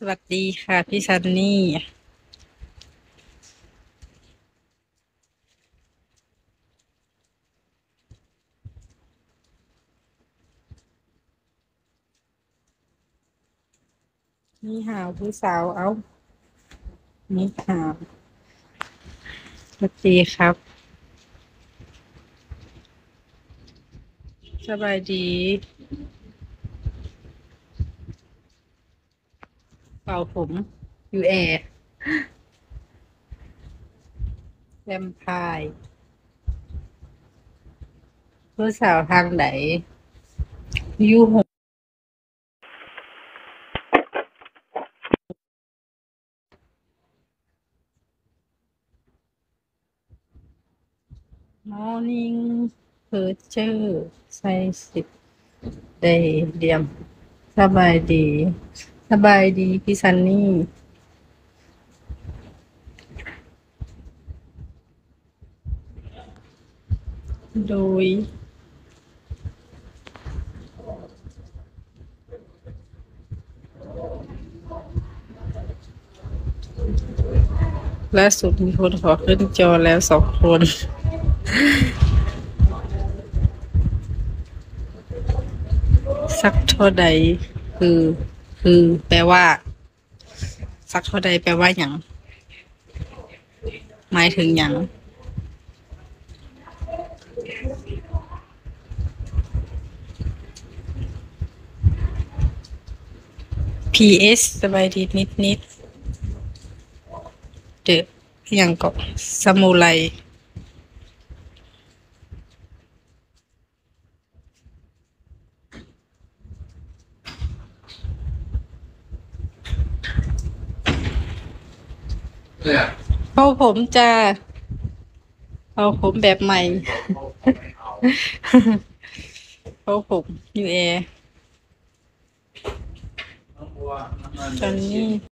สวัสดีค่ะ พี่ซันนี่ นี่หาวผู้สาวเอา นี่หาวสวัสดีครับ สบายดี เป่าผมอยู่แอร์แวมไพร์ผู้สาวทางไหนยูหกมอร์นิ่งเพอร์เจอร์ใส่สิบเดย์เดียมสบายดี สบายดีพี่ซันนี่ โดย ล่าสุดมีคนขอขึ้นจอแล้วสองคน สักเท่าใดคือ คือ แปลว่า สักเท่าใดแปลว่าอย่างหมายถึงอย่าง PS สบายดีนิดนิดเดอะอย่างก็สมุไร เอาผมจะเอาผมแบบใหม่ เอาผมยูเอตอนนี้